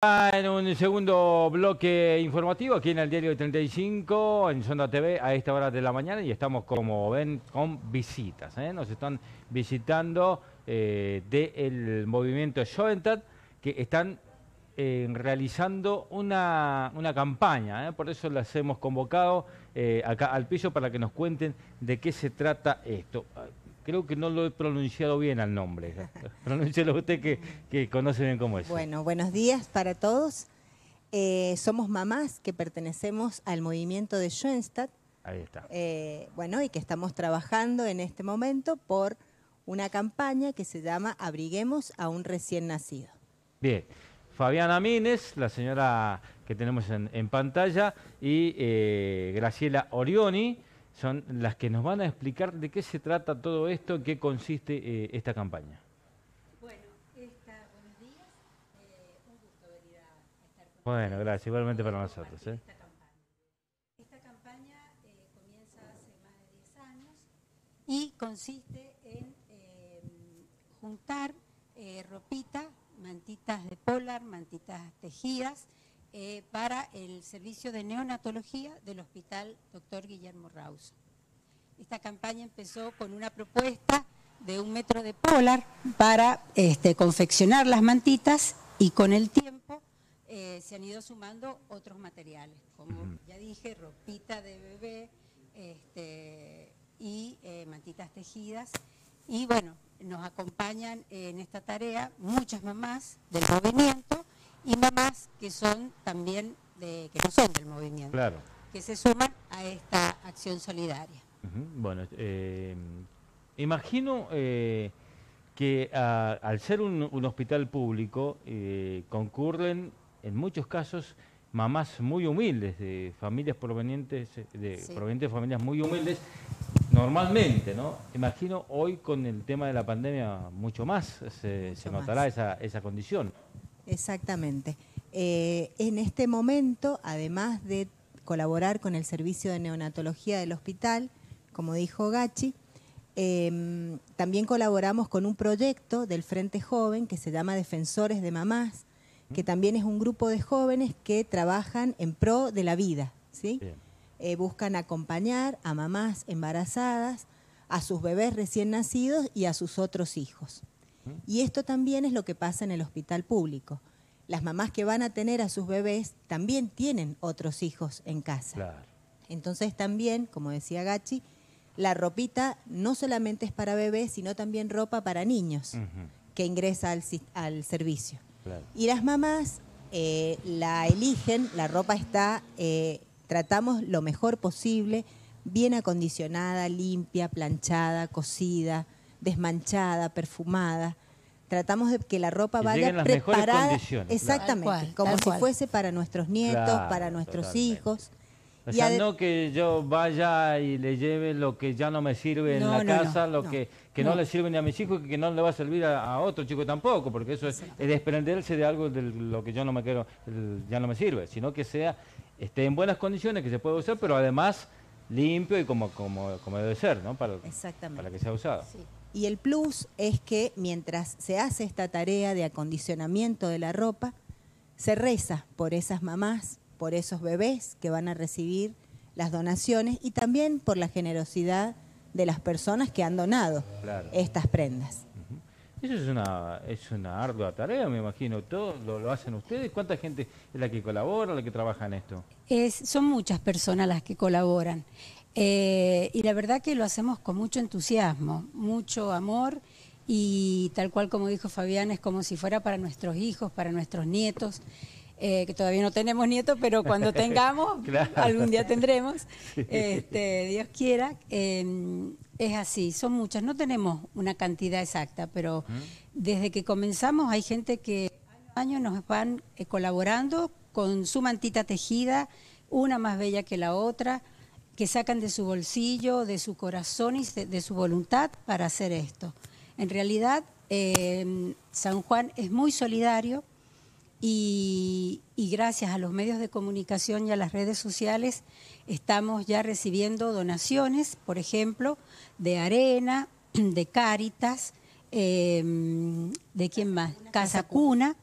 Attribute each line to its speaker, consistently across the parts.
Speaker 1: En un segundo bloque informativo aquí en el diario 35, en Sonda TV, a esta hora de la mañana, y estamos, como ven, con visitas. ¿eh? Nos están visitando eh, del movimiento Joventat, que están eh, realizando una, una campaña. Por eso las hemos convocado acá al piso para que nos cuenten de qué se trata esto. Creo que no lo he pronunciado bien al nombre. Pronúncielo usted que, que conoce bien cómo es.
Speaker 2: Bueno, buenos días para todos. Eh, somos mamás que pertenecemos al movimiento de Schoenstatt.
Speaker 1: Ahí está.
Speaker 2: eh, bueno, y que estamos trabajando en este momento por una campaña que se llama Abriguemos a un recién nacido.
Speaker 1: Bien. Fabiana Mines, la señora que tenemos en, en pantalla, y eh, Graciela Orioni son las que nos van a explicar de qué se trata todo esto, en qué consiste eh, esta campaña.
Speaker 3: Bueno, esta, buenos días. Un gusto venir a estar con
Speaker 1: Bueno, gracias, igualmente para nosotros. ¿eh?
Speaker 3: Esta campaña, eh, comienza hace más de 10 años y consiste en eh, juntar ropita, mantitas de polar, mantitas tejidas, eh, para el servicio de neonatología del Hospital Dr. Guillermo Rauso. Esta campaña empezó con una propuesta de un metro de polar para este, confeccionar las mantitas y con el tiempo eh, se han ido sumando otros materiales, como ya dije, ropita de bebé este, y eh, mantitas tejidas. Y bueno, nos acompañan en esta tarea muchas mamás del movimiento y mamás que son también de, que no son del movimiento,
Speaker 1: Claro.
Speaker 3: que se suman a esta acción solidaria.
Speaker 1: Bueno, eh, imagino eh, que a- al ser un, un hospital público eh, concurren en muchos casos mamás muy humildes, de familias provenientes de,
Speaker 3: Sí.
Speaker 1: provenientes de familias muy humildes, normalmente, ¿no? Imagino hoy con el tema de la pandemia mucho más se, notará
Speaker 2: más.
Speaker 1: esa, esa condición.
Speaker 2: Exactamente. Eh, en este momento, además de colaborar con el servicio de neonatología del hospital, como dijo Gachi, eh, también colaboramos con un proyecto del Frente Joven que se llama Defensores de Mamás, que también es un grupo de jóvenes que trabajan en pro de la vida, ¿sí? Eh, buscan acompañar a mamás embarazadas, a sus bebés recién nacidos y a sus otros hijos. Y esto también es lo que pasa en el hospital público. Las mamás que van a tener a sus bebés también tienen otros hijos en casa.
Speaker 1: Claro.
Speaker 2: Entonces también, como decía Gachi, la ropita no solamente es para bebés, sino también ropa para niños que ingresa al, servicio.
Speaker 1: claro.
Speaker 2: Y las mamás eh, la eligen, la ropa está, eh, tratamos lo mejor posible, bien acondicionada, limpia, planchada, cosida, desmanchada, perfumada. Tratamos de que la ropa
Speaker 1: Que
Speaker 2: vaya
Speaker 1: las mejores
Speaker 2: preparada,
Speaker 1: claro.
Speaker 2: exactamente,
Speaker 3: cual,
Speaker 2: como si
Speaker 3: cual.
Speaker 2: fuese para nuestros nietos,
Speaker 1: Claro,
Speaker 2: para nuestros
Speaker 1: totalmente.
Speaker 2: hijos.
Speaker 1: O sea, no que yo vaya y le lleve lo que ya no me sirve en la
Speaker 3: no, no,
Speaker 1: casa, lo
Speaker 3: no,
Speaker 1: que, que no.
Speaker 3: no.
Speaker 1: le sirve ni a mis hijos y que no le va a servir a, a otro chico tampoco, porque eso es, es desprenderse de algo de lo que yo no me quiero, ya no me sirve, sino que sea, esté en buenas condiciones, que se pueda usar, pero además limpio y como, como, como debe ser, ¿no? Para,
Speaker 2: Exactamente.
Speaker 1: para que sea usado.
Speaker 3: Sí.
Speaker 2: Y el plus es que mientras se hace esta tarea de acondicionamiento de la ropa, se reza por esas mamás, por esos bebés que van a recibir las donaciones y también por la generosidad de las personas que han donado
Speaker 1: Claro.
Speaker 2: estas prendas.
Speaker 1: Eso es una, es una ardua tarea, me imagino. ¿Todo lo, lo hacen ustedes? ¿Cuánta gente es la que colabora, la que trabaja en esto?
Speaker 3: Es- son muchas personas las que colaboran Eh, y la verdad que lo hacemos con mucho entusiasmo, mucho amor y tal cual como dijo Fabián, es como si fuera para nuestros hijos, para nuestros nietos, eh, que todavía no tenemos nietos, pero cuando tengamos,
Speaker 1: Claro.
Speaker 3: algún día tendremos, este, Dios quiera. eh, es así, son muchas, no tenemos una cantidad exacta, pero desde que comenzamos hay gente que año a año nos van eh, colaborando con su mantita tejida, una más bella que la otra, que sacan de su bolsillo, de su corazón y de su voluntad para hacer esto. En realidad, eh, San Juan es muy solidario y, y gracias a los medios de comunicación y a las redes sociales estamos ya recibiendo donaciones, por ejemplo, de arena, de Cáritas, eh, de quién más, Casa Cuna,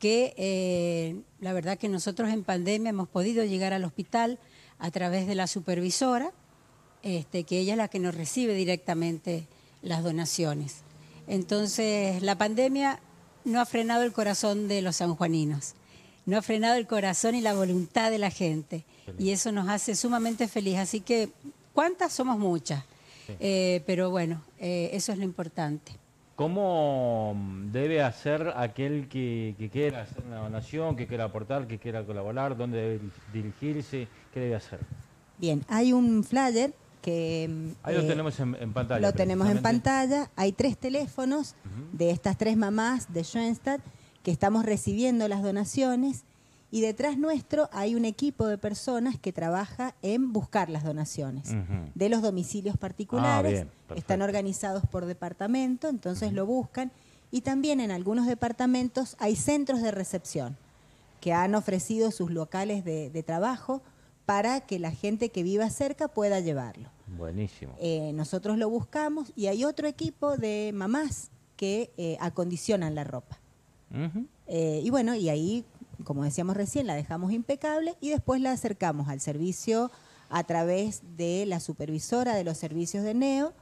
Speaker 3: que eh, la verdad que nosotros en pandemia hemos podido llegar al hospital a través de la supervisora, este, que ella es la que nos recibe directamente las donaciones. Entonces, la pandemia no ha frenado el corazón de los sanjuaninos, no ha frenado el corazón y la voluntad de la gente, y eso nos hace sumamente feliz. Así que, ¿cuántas? Somos muchas, eh, pero bueno, eh, eso es lo importante.
Speaker 1: ¿Cómo debe hacer aquel que, quiera hacer una donación, que quiera aportar, que quiera colaborar? ¿Dónde debe dirigirse? ¿Qué debe hacer?
Speaker 2: Bien, hay un flyer que...
Speaker 1: Ahí lo eh, tenemos en, pantalla.
Speaker 2: Lo tenemos en pantalla. Hay tres teléfonos de estas tres mamás de Schoenstatt que estamos recibiendo las donaciones y detrás nuestro hay un equipo de personas que trabaja en buscar las donaciones de los domicilios particulares. Ah, están organizados por departamento, entonces lo buscan. Y también en algunos departamentos hay centros de recepción que han ofrecido sus locales de, trabajo para que la gente que viva cerca pueda llevarlo.
Speaker 1: Buenísimo.
Speaker 2: Eh, nosotros lo buscamos y hay otro equipo de mamás que eh, acondicionan la ropa. Eh, y bueno, y ahí como decíamos recién, la dejamos impecable y después la acercamos al servicio a través de la supervisora de los servicios de NEO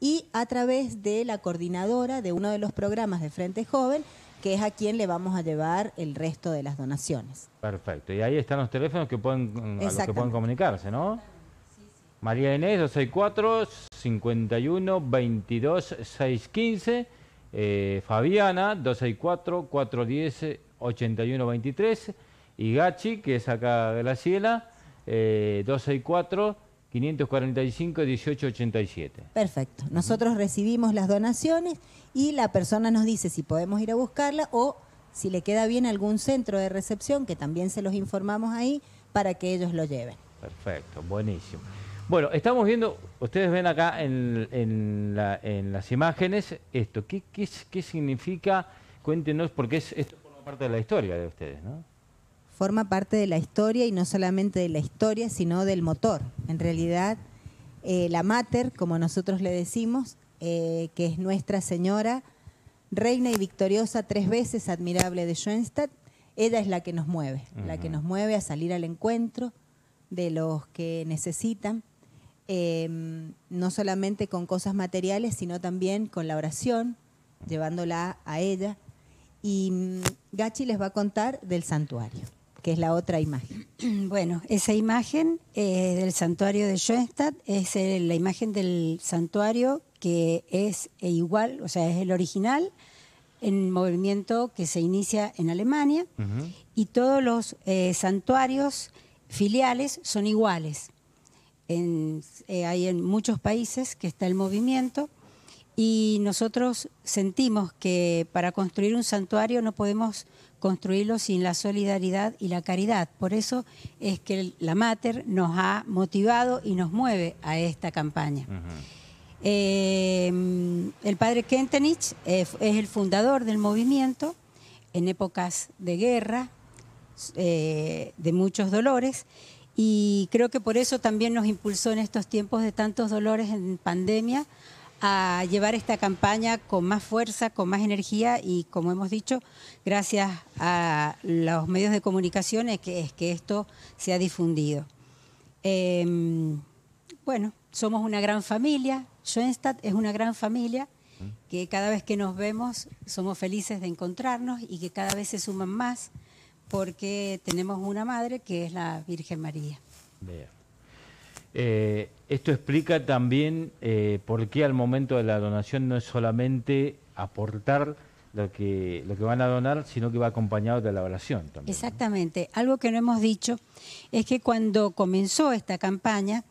Speaker 2: y a través de la coordinadora de uno de los programas de Frente Joven, que es a quien le vamos a llevar el resto de las donaciones.
Speaker 1: Perfecto. Y ahí están los teléfonos que pueden, a los que pueden comunicarse, ¿no? María Inés 264 51 22 615 Fabiana 264 410 8123 y Gachi, que es acá de la Ciela, eh, 264 545 1887.
Speaker 2: Perfecto. Nosotros recibimos las donaciones y la persona nos dice si podemos ir a buscarla o si le queda bien algún centro de recepción, que también se los informamos ahí, para que ellos lo lleven.
Speaker 1: Perfecto, buenísimo. Bueno, estamos viendo, ustedes ven acá en, las imágenes esto. ¿Qué, qué, significa? Cuéntenos, porque es, esto parte de la historia de ustedes, ¿no?
Speaker 2: Forma parte de la historia y no solamente de la historia, sino del motor. En realidad, eh, la mater, como nosotros le decimos, eh, que es Nuestra Señora, reina y victoriosa tres veces admirable de Schoenstatt, ella es la que nos mueve, la que nos mueve a salir al encuentro de los que necesitan, em, no solamente con cosas materiales, sino también con la oración, llevándola a ella y mm, Gachi les va a contar del santuario, que es la otra imagen.
Speaker 3: Bueno, esa imagen eh, del santuario de Schoenstatt es eh, la imagen del santuario que es eh, igual, o sea, es el original en movimiento que se inicia en Alemania y todos los santuarios filiales son iguales. hay en muchos países que está el movimiento y nosotros sentimos que para construir un santuario no podemos construirlo sin la solidaridad y la caridad. Por eso es que la Mater nos ha motivado y nos mueve a esta campaña. Eh, el padre Kentenich eh, es el fundador del movimiento en épocas de guerra, eh, de muchos dolores, y creo que por eso también nos impulsó en estos tiempos de tantos dolores en pandemia a llevar esta campaña con más fuerza, con más energía y, como hemos dicho, gracias a los medios de comunicación es que, es que esto se ha difundido. Em, bueno, somos una gran familia, Schoenstatt es una gran familia, que cada vez que nos vemos somos felices de encontrarnos y que cada vez se suman más porque tenemos una madre que es la Virgen María.
Speaker 1: Eh, esto explica también eh, por qué al momento de la donación no es solamente aportar lo que, lo que van a donar, sino que va acompañado de la oración también.
Speaker 3: Exactamente. Algo que no hemos dicho es que cuando comenzó esta campaña,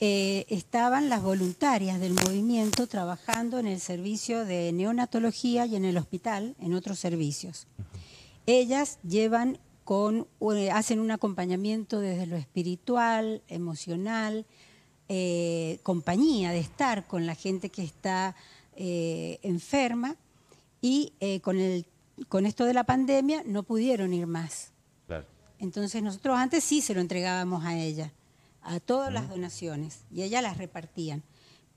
Speaker 3: eh, estaban las voluntarias del movimiento trabajando en el servicio de neonatología y en el hospital, en otros servicios. Ellas llevan con, hacen un acompañamiento desde lo espiritual, emocional, eh, compañía, de estar con la gente que está eh, enferma y eh, con, el, con esto de la pandemia no pudieron ir más. Entonces nosotros antes sí se lo entregábamos a ella, a todas las donaciones, y ella las repartían.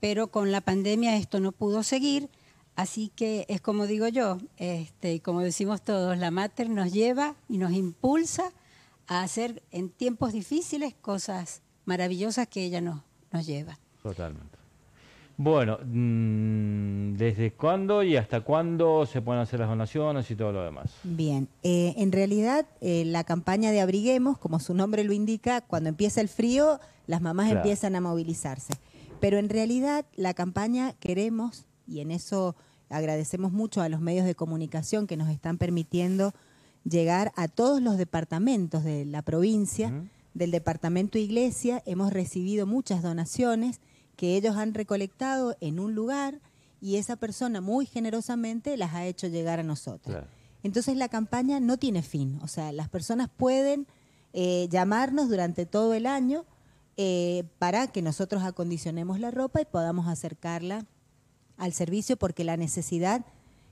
Speaker 3: Pero con la pandemia esto no pudo seguir, Así que es como digo yo, este, y como decimos todos, la Mater nos lleva y nos impulsa a hacer en tiempos difíciles cosas maravillosas que ella nos, nos lleva.
Speaker 1: Totalmente. Bueno, mm, ¿desde cuándo y hasta cuándo se pueden hacer las donaciones y todo lo demás?
Speaker 2: Bien, eh, en realidad eh, la campaña de Abriguemos, como su nombre lo indica, cuando empieza el frío, las mamás
Speaker 1: Claro.
Speaker 2: empiezan a movilizarse. Pero en realidad la campaña queremos, y en eso agradecemos mucho a los medios de comunicación que nos están permitiendo llegar a todos los departamentos de la provincia, del departamento Iglesia, hemos recibido muchas donaciones que ellos han recolectado en un lugar y esa persona muy generosamente las ha hecho llegar a nosotros.
Speaker 1: Claro.
Speaker 2: Entonces la campaña no tiene fin, o sea, las personas pueden eh, llamarnos durante todo el año eh, para que nosotros acondicionemos la ropa y podamos acercarla al servicio porque la necesidad,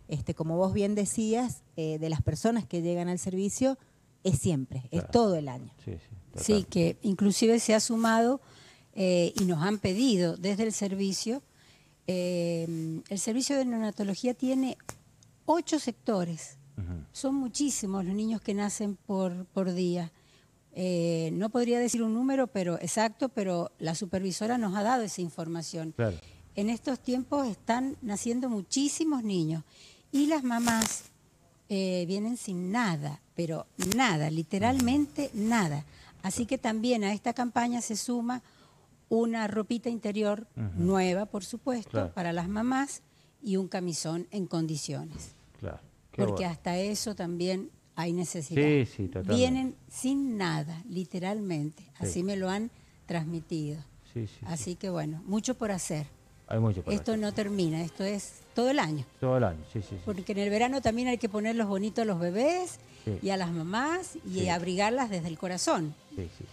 Speaker 2: este, como vos bien decías, eh, de las personas que llegan al servicio es siempre, es todo el año.
Speaker 1: Sí, sí.
Speaker 3: Sí, que inclusive se ha sumado eh, y nos han pedido desde el servicio. eh, el servicio de neonatología tiene ocho sectores. Son muchísimos los niños que nacen por, por día. Eh, no podría decir un número pero exacto, pero la supervisora nos ha dado esa información.
Speaker 1: Claro.
Speaker 3: En estos tiempos están naciendo muchísimos niños y las mamás eh, vienen sin nada, pero nada, literalmente nada. Así que también a esta campaña se suma una ropita interior nueva, por supuesto,
Speaker 1: Claro.
Speaker 3: para las mamás y un camisón en condiciones.
Speaker 1: Claro. Qué
Speaker 3: Porque
Speaker 1: bueno.
Speaker 3: hasta eso también hay necesidad.
Speaker 1: Sí, sí, totalmente.
Speaker 3: Vienen sin nada, literalmente. Así
Speaker 1: Sí.
Speaker 3: me lo han transmitido.
Speaker 1: Sí, sí.
Speaker 3: Así que bueno, mucho por hacer.
Speaker 1: Hay mucho por
Speaker 3: Esto
Speaker 1: hacer.
Speaker 3: no termina, esto es todo el año.
Speaker 1: Todo el año, sí, sí, sí.
Speaker 3: Porque en el verano también hay que ponerlos bonitos a los bebés
Speaker 1: Sí.
Speaker 3: y a las mamás y
Speaker 1: Sí.
Speaker 3: abrigarlas desde el corazón.
Speaker 1: Sí, sí.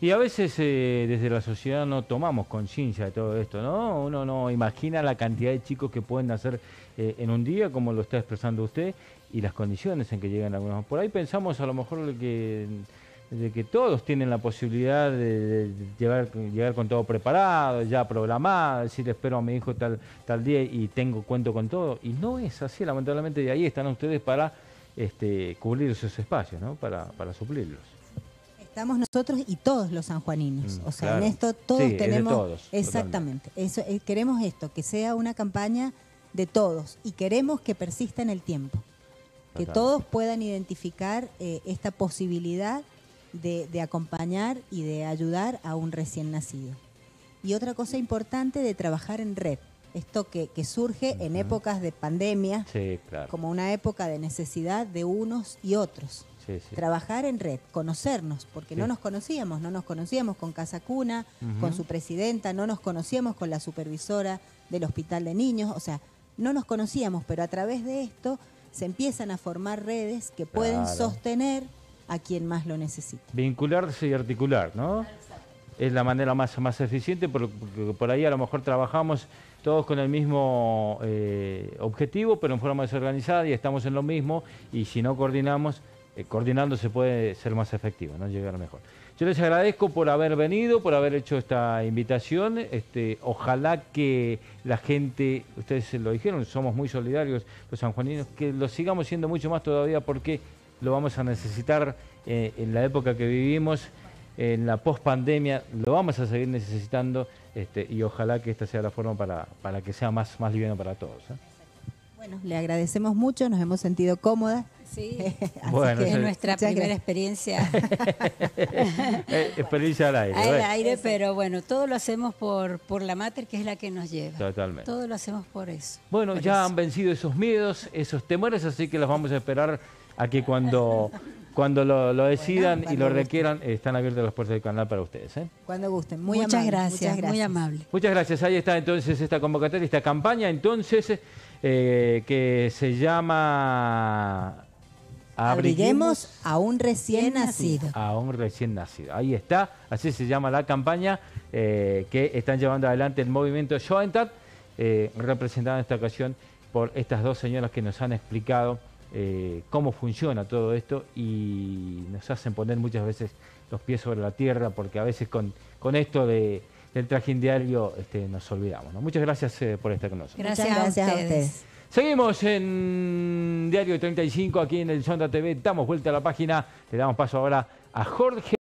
Speaker 1: Y a veces eh, desde la sociedad no tomamos conciencia de todo esto, ¿no? Uno no imagina la cantidad de chicos que pueden nacer eh, en un día, como lo está expresando usted, y las condiciones en que llegan algunos. Por ahí pensamos a lo mejor que, de que todos tienen la posibilidad de, de llevar, llegar con todo preparado, ya programado, decir espero a mi hijo tal, tal día y tengo cuento con todo. Y no es así, lamentablemente, y ahí están ustedes para este, cubrir esos espacios, ¿no? Para, para suplirlos.
Speaker 2: Estamos nosotros y todos los sanjuaninos.
Speaker 1: Mm,
Speaker 2: o sea,
Speaker 1: claro.
Speaker 2: en esto todos
Speaker 1: Sí, es de
Speaker 2: tenemos.
Speaker 1: todos,
Speaker 2: exactamente. Eso, eh, queremos esto, que sea una campaña de todos y queremos que persista en el tiempo. Que todos puedan identificar eh, esta posibilidad de, de acompañar y de ayudar a un recién nacido. Y otra cosa importante de trabajar en red. Esto que, que surge en épocas de pandemia,
Speaker 1: Sí, claro.
Speaker 2: como una época de necesidad de unos y otros
Speaker 1: Sí, sí.
Speaker 2: trabajar en red, conocernos, porque no nos conocíamos, no nos conocíamos con Casa Cuna, con su presidenta, no nos conocíamos con la supervisora del Hospital de Niños, o sea, no nos conocíamos, pero a través de esto se empiezan a formar redes que pueden
Speaker 1: Claro.
Speaker 2: sostener a quien más lo necesita.
Speaker 1: Vincularse y articular, ¿no? Es la manera más, más eficiente por- porque por ahí a lo mejor trabajamos todos con el mismo eh, objetivo, pero en forma desorganizada y estamos en lo mismo y si no coordinamos, eh, coordinando se puede ser más efectivo, ¿no? Llegar mejor. Yo les agradezco por haber venido, por haber hecho esta invitación. Este, ojalá que la gente, ustedes lo dijeron, somos muy solidarios los sanjuaninos, que lo sigamos siendo mucho más todavía porque lo vamos a necesitar eh, en la época que vivimos, en la pospandemia, lo vamos a seguir necesitando este, y ojalá que esta sea la forma para, para que sea más, más liviano para todos. ¿eh?
Speaker 2: Bueno, le agradecemos mucho, nos hemos sentido cómodas.
Speaker 3: Sí,
Speaker 2: Así
Speaker 1: Bueno,
Speaker 2: que
Speaker 3: es nuestra primera
Speaker 2: gracias.
Speaker 3: experiencia
Speaker 1: Eh, experiencia al aire.
Speaker 3: al
Speaker 1: ¿ves?
Speaker 3: aire, pero bueno, todo lo hacemos por, por la mater, que es la que nos lleva.
Speaker 1: Totalmente.
Speaker 3: Todo lo hacemos por eso.
Speaker 1: Bueno,
Speaker 3: por
Speaker 1: ya
Speaker 3: eso.
Speaker 1: han vencido esos miedos, esos temores, así que los vamos a esperar a que cuando, cuando lo, lo decidan y lo requieran, están abiertas las puertas del canal para ustedes. ¿eh?
Speaker 2: Cuando gusten. Muy
Speaker 3: muchas,
Speaker 2: amable,
Speaker 3: gracias,
Speaker 2: muchas gracias,
Speaker 3: muy amable.
Speaker 1: Muchas gracias. Ahí está entonces esta convocatoria, esta campaña, entonces, eh, que se llama
Speaker 2: Abriguemos a un recién nacido.
Speaker 1: a un recién nacido. Ahí está, así se llama la campaña eh, que están llevando adelante el movimiento Joventat, eh, representada en esta ocasión por estas dos señoras que nos han explicado eh, cómo funciona todo esto y nos hacen poner muchas veces los pies sobre la tierra porque a veces con, con esto de, del trajín diario este, nos olvidamos. ¿no? Muchas gracias eh, por estar con nosotros.
Speaker 2: Gracias,
Speaker 3: a
Speaker 2: a
Speaker 3: ustedes.
Speaker 2: ustedes.
Speaker 1: Seguimos en Diario 35 aquí en el Sonda TV. Damos vuelta a la página. Le damos paso ahora a Jorge.